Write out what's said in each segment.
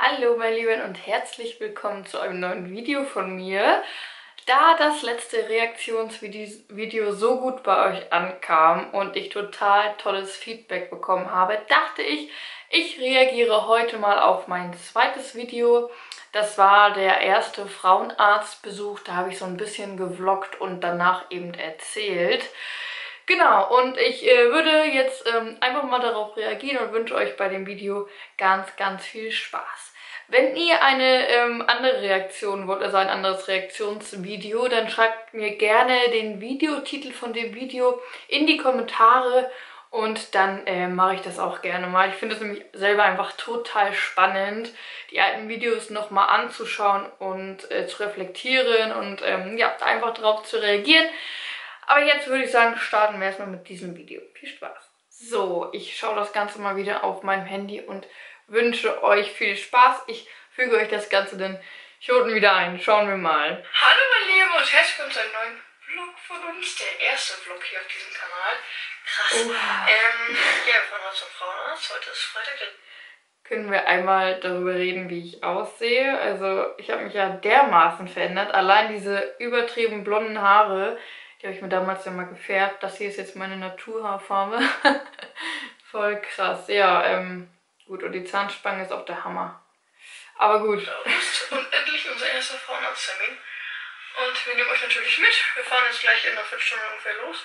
Hallo meine Lieben und herzlich willkommen zu einem neuen Video von mir. Da das letzte Reaktionsvideo so gut bei euch ankam und ich total tolles Feedback bekommen habe, dachte ich, ich reagiere heute mal auf mein zweites Video. Das war der erste Frauenarztbesuch, da habe ich so ein bisschen gevloggt und danach eben erzählt. Genau, und ich äh, würde jetzt ähm, einfach mal darauf reagieren und wünsche euch bei dem Video ganz, ganz viel Spaß. Wenn ihr eine ähm, andere Reaktion wollt, also ein anderes Reaktionsvideo, dann schreibt mir gerne den Videotitel von dem Video in die Kommentare und dann äh, mache ich das auch gerne mal. Ich finde es nämlich selber einfach total spannend, die alten Videos nochmal anzuschauen und äh, zu reflektieren und ähm, ja, einfach darauf zu reagieren. Aber jetzt würde ich sagen, starten wir erstmal mit diesem Video. Viel Spaß. So, ich schaue das Ganze mal wieder auf meinem Handy und wünsche euch viel Spaß. Ich füge euch das Ganze dann hier unten wieder ein. Schauen wir mal. Hallo meine Lieben und herzlich willkommen zu einem neuen Vlog von uns. Der erste Vlog hier auf diesem Kanal. Krass. Oha. Ähm, ja, wir fahren heute zum Frauenarzt. Heute ist Freitag. Können wir einmal darüber reden, wie ich aussehe? Also, ich habe mich ja dermaßen verändert. Allein diese übertrieben blonden Haare, die habe ich mir damals ja mal gefärbt. Das hier ist jetzt meine Naturhaarfarbe. Voll krass. Ja, ähm, gut. Und die Zahnspange ist auch der Hammer. Aber gut. Und endlich unser erster Frauenarzttermin. Und wir nehmen euch natürlich mit. Wir fahren jetzt gleich in einer Viertelstunde ungefähr los.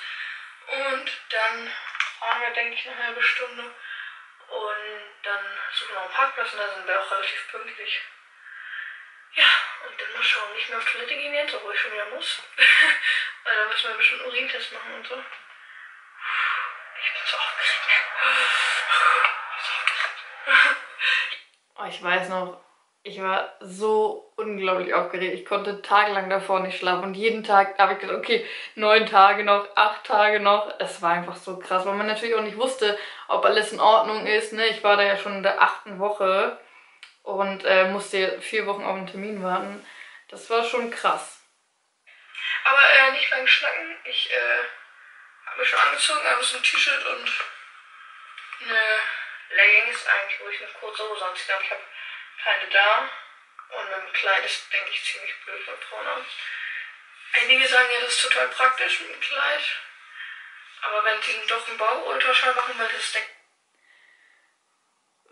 Und dann fahren wir, denke ich, eine halbe Stunde. Und dann suchen wir einen Parkplatz und dann sind wir auch relativ pünktlich. Ja, und dann mal schauen. Nicht mehr auf Toilette gehen jetzt, obwohl ich schon wieder muss. Weil da müssen wir bestimmt einen Urintest machen und so. Ich bin so aufgeregt. Oh, ich weiß noch, ich war so unglaublich aufgeregt. Ich konnte tagelang davor nicht schlafen. Und jeden Tag habe ich gedacht, okay, neun Tage noch, acht Tage noch. Es war einfach so krass, weil man natürlich auch nicht wusste, ob alles in Ordnung ist. Ne? Ich war da ja schon in der achten Woche und äh, musste vier Wochen auf einen Termin warten. Das war schon krass. Aber äh, nicht lang schnacken. Ich äh, habe mich schon angezogen, aber so ein T-Shirt und eine Leggings eigentlich, wo ich eine kurze Hose anziehe. Aber ich habe keine da. Und mit dem Kleid ist, denke ich, ziemlich blöd beim Frauenarzt. Einige sagen ja, das ist total praktisch mit dem Kleid. Aber wenn sie doch einen Bauchultraschall machen, weil das denkt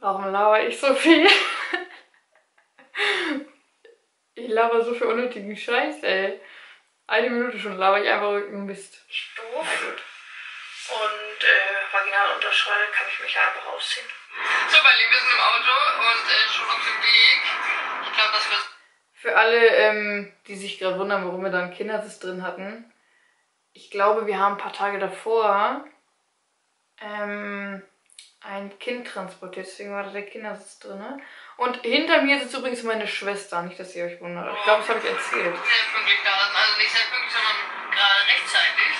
Warum laber ich so viel? ich laber so viel unnötigen Scheiß, ey. Eine Minute schon laber ich einfach irgendeinen Mist. ich doof. Und äh, Vaginalunterschall kann ich mich ja einfach ausziehen. So, Lieben, wir sind im Auto und äh, schon auf dem Weg. Ich glaube, das wird Für alle, ähm, die sich gerade wundern, warum wir da einen Kindersitz drin hatten. Ich glaube, wir haben ein paar Tage davor ähm, ein Kind transportiert, deswegen war da der Kindersitz drin. Und hinter mir sitzt übrigens meine Schwester, nicht, dass ihr euch wundert. Ich glaube, das habe ich erzählt. sehr pünktlich da. Also nicht sehr pünktlich, sondern gerade rechtzeitig.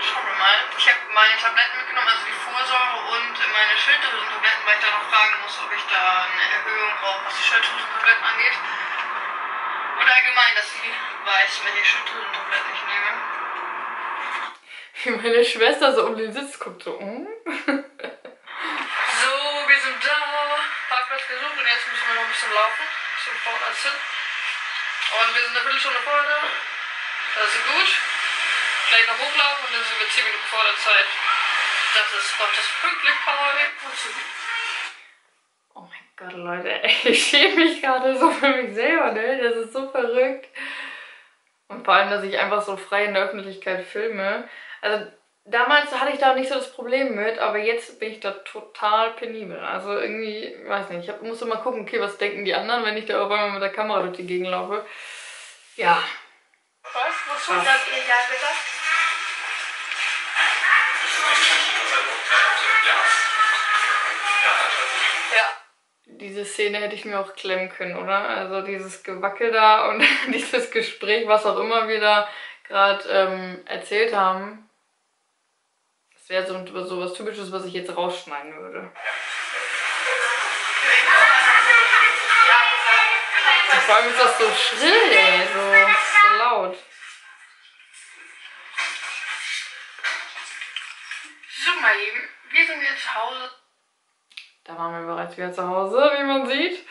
Schauen wir mal. Ich habe meine Tabletten mitgenommen, also die Vorsorge und meine Schilddrüsentabletten, weil ich da noch fragen muss, ob ich da eine Erhöhung brauche, was die Schilddrüsentabletten angeht. Und allgemein, dass sie weiß, welche Schilddrüsentabletten ich nehme. Wie meine Schwester so um den Sitz guckt, so, hm? So, wir sind da. Parkplatz gesucht und jetzt müssen wir noch ein bisschen laufen zum Frauenarzt hin. Und wir sind eine Viertelstunde vorher da. Das ist gut. Gleich noch hochlaufen und dann sind wir 10 Minuten vor der Zeit. Das ist Gottes Pünktlichkeit. Oh mein Gott, Leute, ey, ich schäme mich gerade so für mich selber, ne? Das ist so verrückt. Und vor allem, dass ich einfach so frei in der Öffentlichkeit filme. Also damals hatte ich da nicht so das Problem mit, aber jetzt bin ich da total penibel. Also irgendwie, weiß nicht, ich hab, muss immer gucken, okay, was denken die anderen, wenn ich da auf einmal mit der Kamera durch die Gegend laufe. Ja, Was? Wozu das illegal bitte? Ja. Diese Szene hätte ich mir auch klemmen können, oder? Also dieses Gewackel da und dieses Gespräch, was auch immer wir da gerade ähm, erzählt haben. Das wäre so, so was Typisches, was ich jetzt rausschneiden würde. Vor allem ist das so schrill, ey, so, so laut. So, mein Lieben, wir sind jetzt zu Hause. Da waren wir bereits wieder zu Hause, wie man sieht.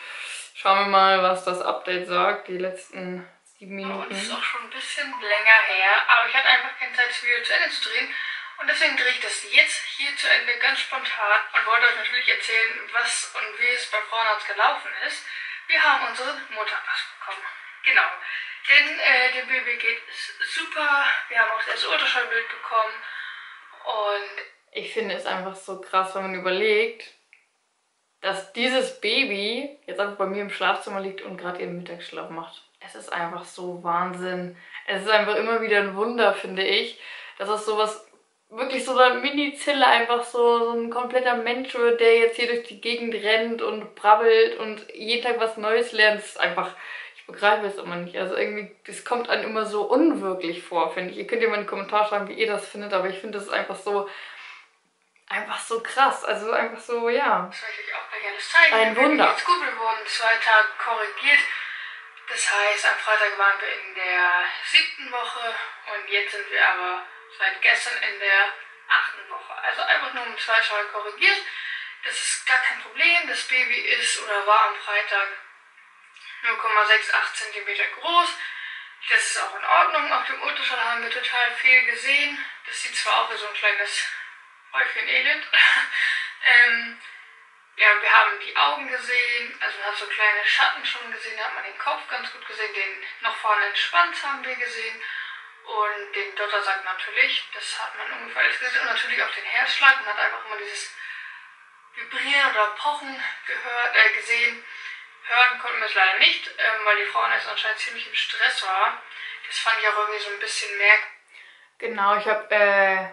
Schauen wir mal, was das Update sagt, die letzten sieben Minuten. Das ist auch schon ein bisschen länger her, aber ich hatte einfach keine Zeit, das Video zu Ende zu drehen. Und deswegen drehe ich das jetzt hier zu Ende ganz spontan und wollte euch natürlich erzählen, was und wie es bei Frauenarzt gelaufen ist. Wir haben unseren Mutterpass bekommen. Genau. Denn äh, dem Baby geht es super. Wir haben auch das Ultraschallbild bekommen. Und ich finde es einfach so krass, wenn man überlegt, dass dieses Baby jetzt einfach bei mir im Schlafzimmer liegt und gerade ihren Mittagsschlaf macht. Es ist einfach so Wahnsinn. Es ist einfach immer wieder ein Wunder, finde ich, dass es sowas wirklich so eine Mini-Zille einfach so, so ein kompletter Mensch wird, der jetzt hier durch die Gegend rennt und brabbelt und jeden Tag was Neues lernt. Das ist einfach, ich begreife es immer nicht. Also irgendwie, das kommt einem immer so unwirklich vor, finde ich. Ihr könnt ja mal in die Kommentare schreiben, wie ihr das findet, aber ich finde, das ist einfach so, einfach so krass. Also einfach so, ja. Das möchte ich auch gleich alles zeigen. Ein Wunder. Jetzt gut, wir wurden zwei Tage korrigiert. Das heißt, am Freitag waren wir in der siebten Woche und jetzt sind wir aber seit gestern in der achten Woche. Also einfach nur um zwei Tage korrigiert. Das ist gar kein Problem. Das Baby ist oder war am Freitag 0,68 cm groß. Das ist auch in Ordnung. Auf dem Ultraschall haben wir total viel gesehen. Das sieht zwar auch wie so ein kleines Häufchen Elend. ähm, ja, wir haben die Augen gesehen, also man hat so kleine Schatten schon gesehen, da hat man den Kopf ganz gut gesehen, den noch vorne Schwanz haben wir gesehen und den Dottersack natürlich, das hat man ungefähr alles gesehen. Und natürlich auch den Herzschlag. Man hat einfach immer dieses Vibrieren oder Pochen gehört, äh, gesehen. Hören konnten wir es leider nicht, ähm, weil die Frauenärztin anscheinend ziemlich im Stress war. Das fand ich auch irgendwie so ein bisschen merkwürdig. Genau, ich habe äh,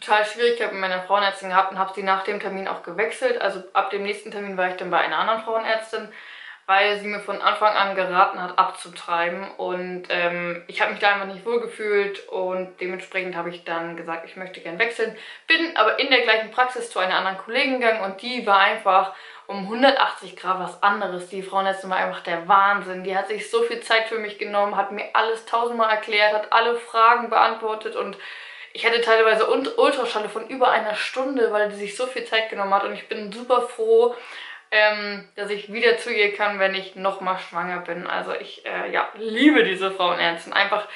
total Schwierigkeiten mit meiner Frauenärztin gehabt und habe sie nach dem Termin auch gewechselt. Also ab dem nächsten Termin war ich dann bei einer anderen Frauenärztin weil sie mir von Anfang an geraten hat, abzutreiben. Und ähm, ich habe mich da einfach nicht wohl gefühlt und dementsprechend habe ich dann gesagt, ich möchte gern wechseln. Bin aber in der gleichen Praxis zu einer anderen Kollegin gegangen und die war einfach um 180 Grad was anderes. Die Frauenärztin war einfach der Wahnsinn. Die hat sich so viel Zeit für mich genommen, hat mir alles tausendmal erklärt, hat alle Fragen beantwortet und ich hatte teilweise Ultraschalle von über einer Stunde, weil die sich so viel Zeit genommen hat und ich bin super froh, ähm, dass ich wieder zu ihr kann, wenn ich nochmal schwanger bin. Also ich äh, ja, liebe diese Frauenärztin. Einfach,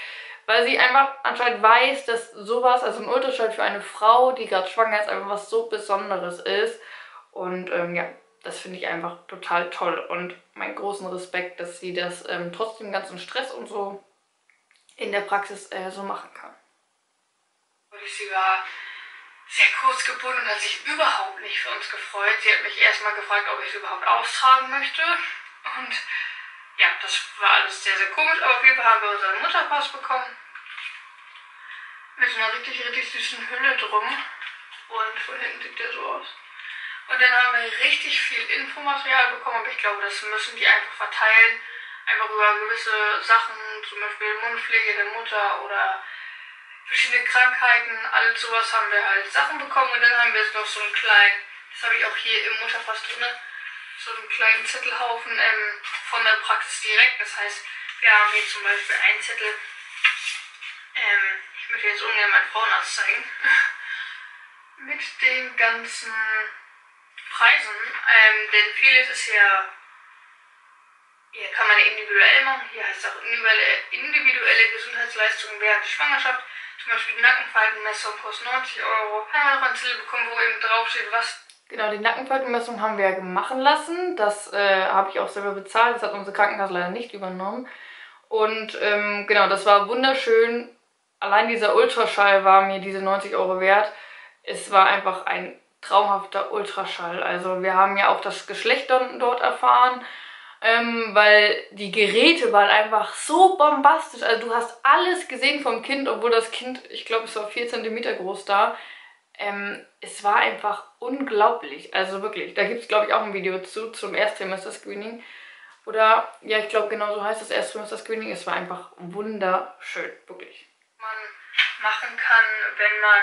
weil sie einfach anscheinend weiß, dass sowas, also ein Ultraschall für eine Frau, die gerade schwanger ist, einfach was so Besonderes ist. Und ähm, ja, das finde ich einfach total toll. Und meinen großen Respekt, dass sie das ähm, trotz dem ganzen Stress und so in der Praxis äh, so machen kann. Sie war sehr kurz gebunden und hat sich überhaupt nicht für uns gefreut. Sie hat mich erstmal gefragt, ob ich es überhaupt austragen möchte. Und ja, das war alles sehr, sehr komisch. Aber auf jeden Fall haben wir unseren Mutterpass bekommen. Mit einer richtig, richtig süßen Hülle drum. Und von hinten sieht der so aus. Und dann haben wir richtig viel Infomaterial bekommen, aber ich glaube, das müssen die einfach verteilen. Einfach über gewisse Sachen, zum Beispiel Mundpflege der Mutter oder verschiedene Krankheiten, alles sowas haben wir halt Sachen bekommen und dann haben wir jetzt noch so einen kleinen, das habe ich auch hier im Mutterfass drin, so einen kleinen Zettelhaufen ähm, von der Praxis direkt. Das heißt, wir haben hier zum Beispiel einen Zettel, ähm, ich möchte jetzt ungern meinen Frauenarzt zeigen, mit den ganzen Preisen, ähm, denn vieles ist ja hier kann man individuell machen. Hier heißt es auch individuelle, individuelle Gesundheitsleistungen während der Schwangerschaft. Zum Beispiel die Nackenfaltenmessung kostet 90 Euro. Haben wir noch ein Zettel bekommen, wo eben draufsteht, was. Genau, die Nackenfaltenmessung haben wir machen lassen. Das äh, habe ich auch selber bezahlt. Das hat unsere Krankenkasse leider nicht übernommen. Und ähm, genau, das war wunderschön. Allein dieser Ultraschall war mir diese 90 Euro wert. Es war einfach ein traumhafter Ultraschall. Also wir haben ja auch das Geschlecht dort erfahren ähm, weil die Geräte waren einfach so bombastisch. Also du hast alles gesehen vom Kind, obwohl das Kind, ich glaube, es war 4 cm groß da. Ähm, es war einfach unglaublich. Also wirklich, da gibt es, glaube ich, auch ein Video zu, zum Erstsemester-Screening. Oder, ja, ich glaube, genau so heißt das Erstsemester-Screening. Es war einfach wunderschön, wirklich. Man machen kann, wenn man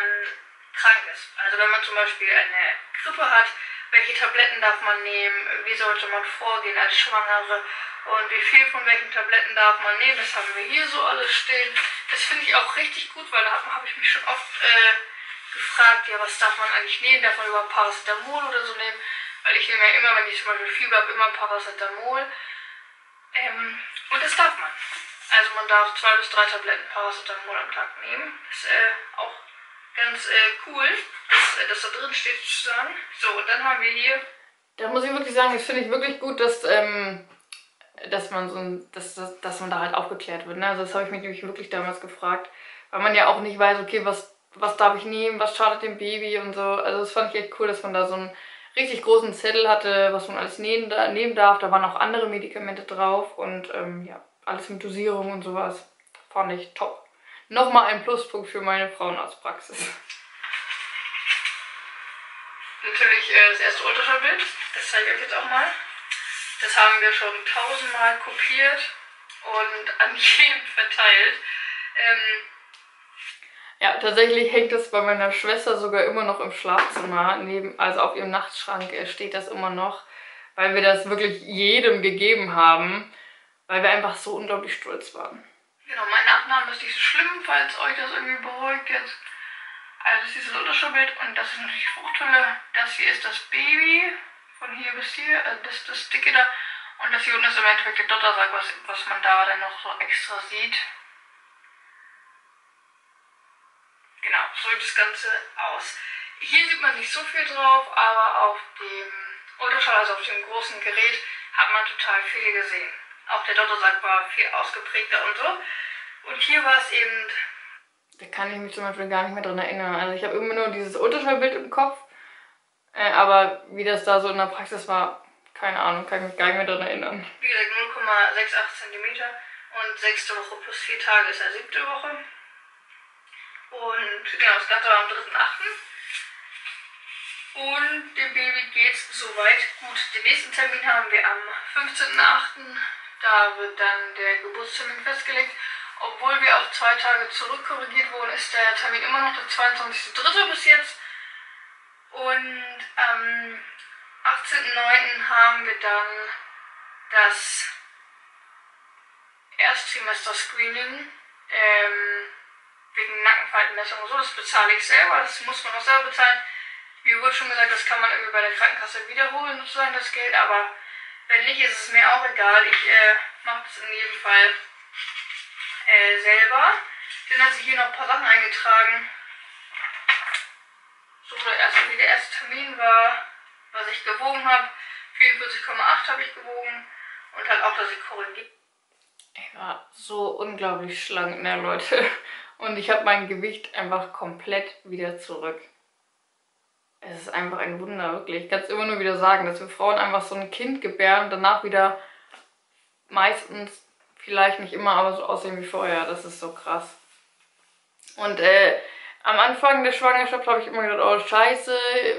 krank ist. Also wenn man zum Beispiel eine Grippe hat, welche Tabletten darf man nehmen, wie sollte man vorgehen als Schwangere und wie viel von welchen Tabletten darf man nehmen. Das haben wir hier so alles stehen. Das finde ich auch richtig gut, weil da habe ich mich schon oft äh, gefragt, ja, was darf man eigentlich nehmen? Darf man über Paracetamol oder so nehmen? Weil ich nehme ja immer, wenn ich zum Beispiel Fieber habe, immer Paracetamol. Ähm, und das darf man. Also man darf zwei bis drei Tabletten Paracetamol am Tag nehmen. Ist äh, auch ganz äh, cool, dass, äh, dass da drin steht sozusagen. So, und dann haben wir hier. Da muss ich wirklich sagen, das finde ich wirklich gut, dass, ähm, dass man so dass, dass, dass man da halt aufgeklärt wird. Ne? Also das habe ich mich nämlich wirklich damals gefragt. Weil man ja auch nicht weiß, okay, was, was darf ich nehmen, was schadet dem Baby und so. Also das fand ich echt cool, dass man da so einen richtig großen Zettel hatte, was man alles nehmen, nehmen darf. Da waren auch andere Medikamente drauf und ähm, ja, alles mit Dosierung und sowas. Fand ich top. Nochmal ein Pluspunkt für meine Frauenarztpraxis. Natürlich äh, das erste Ultraschallbild, das zeige ich euch jetzt auch mal. Das haben wir schon tausendmal kopiert und an jedem verteilt. Ähm, ja, tatsächlich hängt das bei meiner Schwester sogar immer noch im Schlafzimmer. Neben, also auf ihrem Nachtschrank äh, steht das immer noch, weil wir das wirklich jedem gegeben haben, weil wir einfach so unglaublich stolz waren. Genau, mein Nachname ist nicht so schlimm, falls euch das irgendwie beruhigt jetzt. Also das ist dieses Unterschaubild und das ist natürlich Fruchthülle. Das hier ist das Baby, von hier bis hier, also das, das dicke da. Und das hier unten ist im Endeffekt der Dottersack, was, was man da dann noch so extra sieht. Genau, so sieht das Ganze aus. Hier sieht man nicht so viel drauf, aber auf dem Ultraschall, also auf dem großen Gerät, hat man total viel gesehen. Auch der Dottersack war viel ausgeprägter und so. Und hier war es eben. Da kann ich mich zum Beispiel gar nicht mehr dran erinnern. Also ich habe immer nur dieses Ultraschallbild im Kopf. Äh, aber wie das da so in der Praxis war, keine Ahnung, kann ich mich gar nicht mehr dran erinnern. Wie gesagt, 0,68 cm und sechste Woche plus vier Tage ist ja siebte Woche. Und genau, das Ganze war am 3.8. Und dem Baby geht's soweit gut. Den nächsten Termin haben wir am 15.8. Da wird dann der Geburtstermin festgelegt. Obwohl wir auf zwei Tage zurückkorrigiert wurden, ist der Termin immer noch der 22.3. bis jetzt. Und am 18.9. haben wir dann das Ersttrimester-Screening. Ähm, wegen Nackenfaltenmessung und so, das bezahle ich selber, das muss man auch selber bezahlen. Wie wurde schon gesagt, das kann man irgendwie bei der Krankenkasse wiederholen, sozusagen das Geld, aber wenn nicht, ist es mir auch egal. Ich äh, mache das in jedem Fall äh, selber. Dann hat sich hier noch ein paar Sachen eingetragen. So, erste, wie der erste Termin war, was ich gewogen habe. 44,8 habe ich gewogen und halt auch, dass ich korrigiert. Ich war so unglaublich schlank, ne, Leute. Und ich habe mein Gewicht einfach komplett wieder zurück. Es ist einfach ein Wunder, wirklich. Ich kann es immer nur wieder sagen, dass wir Frauen einfach so ein Kind gebären und danach wieder meistens, vielleicht nicht immer, aber so aussehen wie vorher. Das ist so krass. Und äh, am Anfang der Schwangerschaft habe ich immer gedacht, oh scheiße,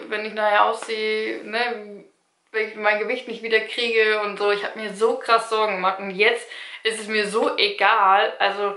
wenn ich nachher aussehe, ne, wenn ich mein Gewicht nicht wieder kriege und so. Ich habe mir so krass Sorgen gemacht und jetzt ist es mir so egal. Also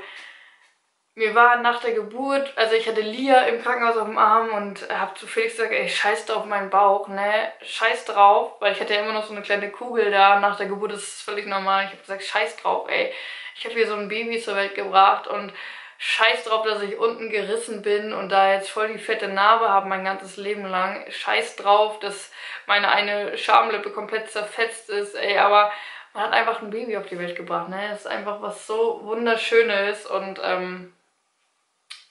mir war nach der Geburt, also ich hatte Lia im Krankenhaus auf dem Arm und habe zu Felix gesagt, ey, scheiß drauf meinen Bauch, ne, scheiß drauf, weil ich hatte ja immer noch so eine kleine Kugel da, nach der Geburt ist es völlig normal. Ich habe gesagt, scheiß drauf, ey, ich habe hier so ein Baby zur Welt gebracht und scheiß drauf, dass ich unten gerissen bin und da jetzt voll die fette Narbe habe mein ganzes Leben lang. Scheiß drauf, dass meine eine Schamlippe komplett zerfetzt ist, ey, aber man hat einfach ein Baby auf die Welt gebracht, ne, das ist einfach was so Wunderschönes und, ähm,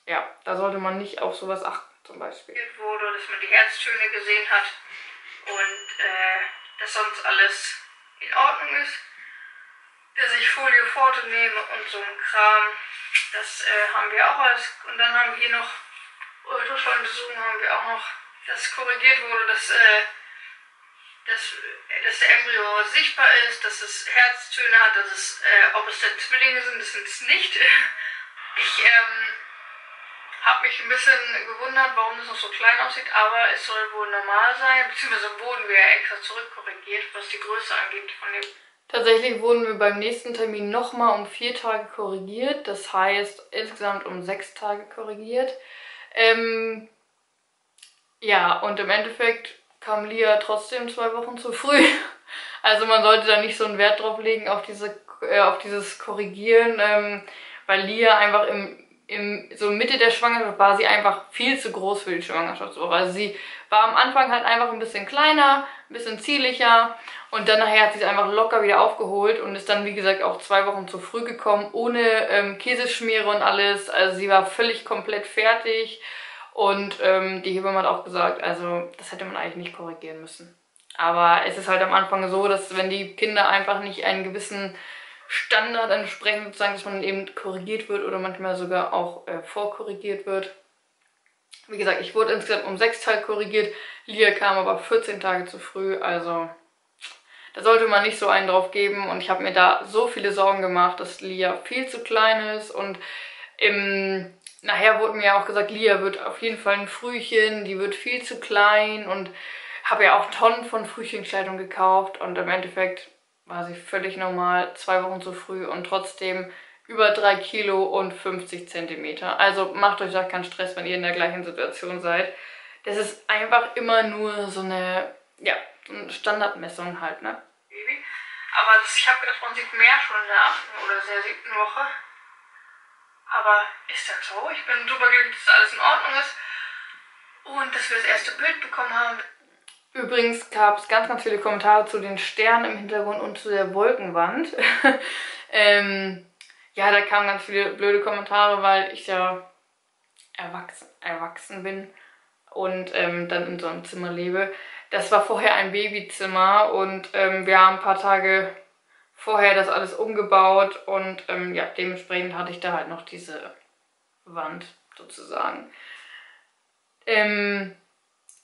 ja, da sollte man nicht auf sowas achten zum Beispiel. Wurde, dass man die Herztöne gesehen hat und äh, dass sonst alles in Ordnung ist. Dass ich Folie Forte nehme und so ein Kram, das äh, haben wir auch alles. Und dann haben wir hier noch Ultraschalluntersuchungen haben wir auch noch, dass korrigiert wurde, dass, äh, dass, dass der Embryo sichtbar ist, dass es Herztöne hat, dass es, äh, ob es denn Zwillinge sind, das sind es nicht. Ich ähm, habe mich ein bisschen gewundert, warum das noch so klein aussieht, aber es soll wohl normal sein, beziehungsweise wurden wir ja extra zurückkorrigiert, was die Größe angeht von dem. Tatsächlich wurden wir beim nächsten Termin nochmal um vier Tage korrigiert, das heißt insgesamt um sechs Tage korrigiert. Ähm, ja, und im Endeffekt kam Lia trotzdem zwei Wochen zu früh. Also man sollte da nicht so einen Wert drauf legen auf, diese, äh, auf dieses Korrigieren, ähm, weil Lia einfach im im, so Mitte der Schwangerschaft war sie einfach viel zu groß für die Schwangerschaftswoche. Also sie war am Anfang halt einfach ein bisschen kleiner, ein bisschen zierlicher und dann nachher hat sie es einfach locker wieder aufgeholt und ist dann, wie gesagt, auch zwei Wochen zu früh gekommen, ohne ähm, Käseschmiere und alles. Also sie war völlig komplett fertig und ähm, die Hebamme hat auch gesagt, also das hätte man eigentlich nicht korrigieren müssen. Aber es ist halt am Anfang so, dass wenn die Kinder einfach nicht einen gewissen Standard entsprechen, sozusagen, dass man eben korrigiert wird oder manchmal sogar auch äh, vorkorrigiert wird. Wie gesagt, ich wurde insgesamt um sechs Tage korrigiert, Lia kam aber 14 Tage zu früh, also da sollte man nicht so einen drauf geben und ich habe mir da so viele Sorgen gemacht, dass Lia viel zu klein ist und im, nachher wurde mir auch gesagt, Lia wird auf jeden Fall ein Frühchen, die wird viel zu klein und habe ja auch Tonnen von Frühchenkleidung gekauft und im Endeffekt war sie völlig normal, zwei Wochen zu früh und trotzdem über 3 Kilo und 50 Zentimeter. Also macht euch da keinen Stress, wenn ihr in der gleichen Situation seid. Das ist einfach immer nur so eine, ja, so eine Standardmessung halt, ne? Aber das, ich habe gedacht, man sieht mehr schon in der achten oder der siebten Woche. Aber ist das so? Ich bin super glücklich, dass alles in Ordnung ist. Und dass wir das erste Bild bekommen haben. Übrigens gab es ganz, ganz viele Kommentare zu den Sternen im Hintergrund und zu der Wolkenwand. ähm, ja, da kamen ganz viele blöde Kommentare, weil ich ja erwachsen, erwachsen bin und ähm, dann in so einem Zimmer lebe. Das war vorher ein Babyzimmer und ähm, wir haben ein paar Tage vorher das alles umgebaut und ähm, ja, dementsprechend hatte ich da halt noch diese Wand sozusagen. Ähm,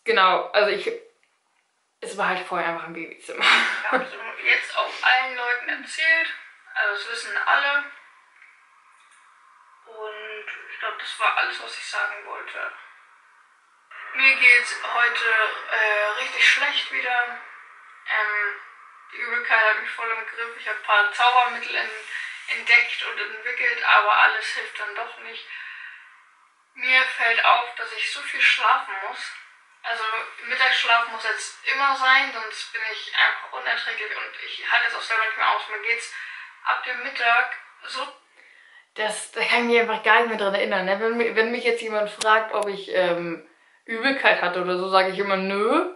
genau, also ich es war halt vorher einfach ein Babyzimmer. Ich habe jetzt auch allen Leuten erzählt. Also das wissen alle. Und ich glaube, das war alles, was ich sagen wollte. Mir geht es heute äh, richtig schlecht wieder. Ähm, die Übelkeit hat mich voll im Griff. Ich habe ein paar Zaubermittel in, entdeckt und entwickelt, aber alles hilft dann doch nicht. Mir fällt auf, dass ich so viel schlafen muss also Mittagsschlaf muss jetzt immer sein, sonst bin ich einfach unerträglich und ich halte es auch selber nicht mehr aus. Mir geht's ab dem Mittag so. Das, da kann ich mich einfach gar nicht mehr dran erinnern. Ne? Wenn, wenn mich jetzt jemand fragt, ob ich ähm, Übelkeit hatte oder so, sage ich immer nö.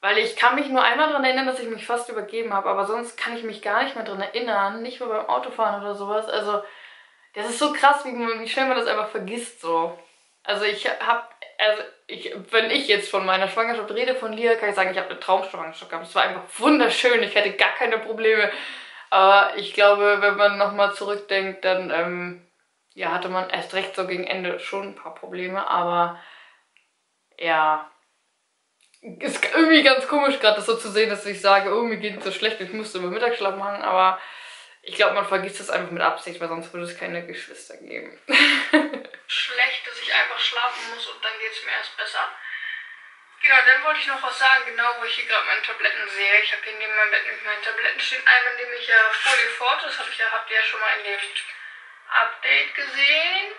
Weil ich kann mich nur einmal daran erinnern, dass ich mich fast übergeben habe, aber sonst kann ich mich gar nicht mehr dran erinnern. Nicht mehr beim Autofahren oder sowas. Also, das ist so krass, wie, wie schnell man das einfach vergisst so. Also ich habe also ich, wenn ich jetzt von meiner Schwangerschaft rede, von Lia, kann ich sagen, ich habe eine Traumschwangerschaft gehabt. Es war einfach wunderschön, ich hatte gar keine Probleme. Aber ich glaube, wenn man nochmal zurückdenkt, dann ähm, ja, hatte man erst recht so gegen Ende schon ein paar Probleme. Aber ja, ist irgendwie ganz komisch gerade das so zu sehen, dass ich sage, oh, mir geht es so schlecht, ich musste immer Mittagsschlaf machen. Aber ich glaube, man vergisst das einfach mit Absicht, weil sonst würde es keine Geschwister geben. Schlecht, dass ich einfach schlafen muss und dann geht es mir erst besser. Genau, dann wollte ich noch was sagen, genau wo ich hier gerade meine Tabletten sehe. Ich habe hier neben meinem Bett nämlich meine Tabletten stehen. Einmal nehme ich ja Folie fort, das ich ja, habt ihr ja schon mal in dem Update gesehen.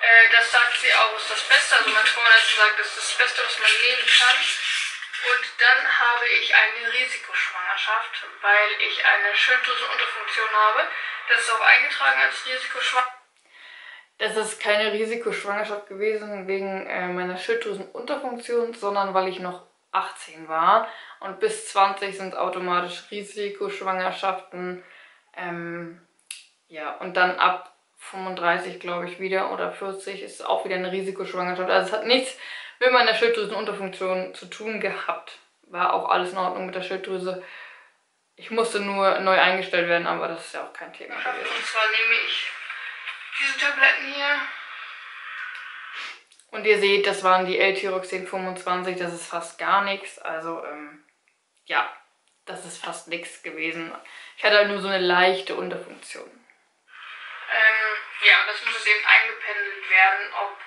Äh, das sagt sie auch, ist das Beste. Also mein Freund hat gesagt, das ist das Beste, was man nehmen kann. Und dann habe ich eine Risikoschwangerschaft, weil ich eine Schilddrüsenunterfunktion habe. Das ist auch eingetragen als Risikoschwangerschaft. Das ist keine Risikoschwangerschaft gewesen wegen äh, meiner Schilddrüsenunterfunktion, sondern weil ich noch 18 war. Und bis 20 sind automatisch Risikoschwangerschaften. Ähm, ja, und dann ab 35, glaube ich, wieder oder 40 ist auch wieder eine Risikoschwangerschaft. Also es hat nichts mit meiner Schilddrüsenunterfunktion zu tun gehabt. War auch alles in Ordnung mit der Schilddrüse. Ich musste nur neu eingestellt werden, aber das ist ja auch kein Thema gewesen. Und zwar nehme ich diese Tabletten hier. Und ihr seht, das waren die L-Tyroxin 25, das ist fast gar nichts. Also, ähm, ja, das ist fast nichts gewesen. Ich hatte halt nur so eine leichte Unterfunktion. Ähm, ja, das muss jetzt eben eingependelt werden, ob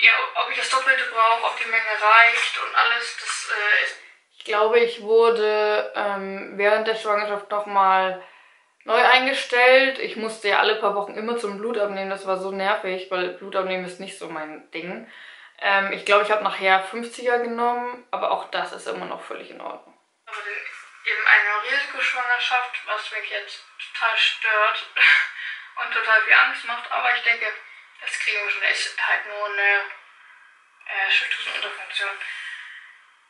ja, ob ich das Doppelte brauche, ob die Menge reicht und alles, das äh, ist. Ich glaube, ich wurde ähm, während der Schwangerschaft nochmal neu eingestellt. Ich musste ja alle paar Wochen immer zum Blut abnehmen. Das war so nervig, weil Blut abnehmen ist nicht so mein Ding. Ähm, ich glaube, ich habe nachher 50er genommen, aber auch das ist immer noch völlig in Ordnung. Aber eben eine Risikoschwangerschaft, was mich jetzt total stört und total viel Angst macht. Aber ich denke, das kriegen wir schon. Er ist halt nur eine äh, Schilddrüsenunterfunktion.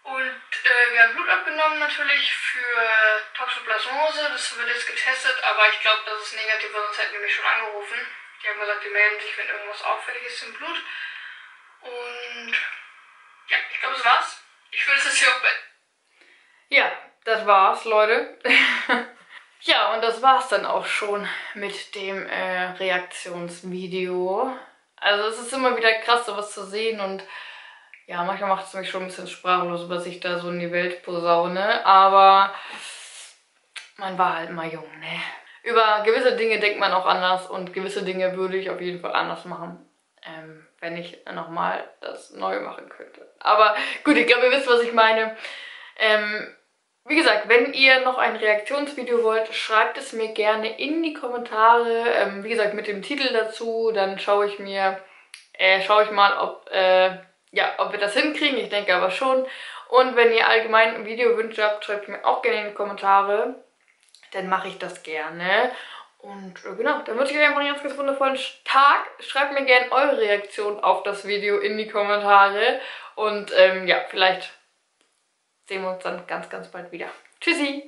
Und äh, wir haben Blut abgenommen natürlich für Toxoplasmose. Das wird jetzt getestet, aber ich glaube, das ist negativ, weil sonst hätten die mich schon angerufen. Die haben gesagt, die melden sich, wenn irgendwas auffällig ist im Blut. Und ja, ich glaube, das war's. Ich würde es jetzt hier auch beenden. Ja, das war's, Leute. ja, und das war's dann auch schon mit dem äh, Reaktionsvideo. Also es ist immer wieder krass, sowas zu sehen und ja, manchmal macht es mich schon ein bisschen sprachlos, was ich da so in die Welt posaune. Aber man war halt mal jung, ne? Über gewisse Dinge denkt man auch anders und gewisse Dinge würde ich auf jeden Fall anders machen, ähm, wenn ich nochmal das neu machen könnte. Aber gut, ich glaube, ihr wisst, was ich meine. Ähm, wie gesagt, wenn ihr noch ein Reaktionsvideo wollt, schreibt es mir gerne in die Kommentare. Ähm, wie gesagt, mit dem Titel dazu, dann schaue ich mir, äh, schaue ich mal, ob äh, ja, ob wir das hinkriegen. Ich denke aber schon. Und wenn ihr allgemein Videowünsche habt, schreibt mir auch gerne in die Kommentare. Dann mache ich das gerne. Und äh, genau, dann wünsche ich euch einfach einen ganz, ganz wundervollen Tag. Schreibt mir gerne eure Reaktion auf das Video in die Kommentare. Und ähm, ja, vielleicht sehen wir uns dann ganz, ganz bald wieder. Tschüssi!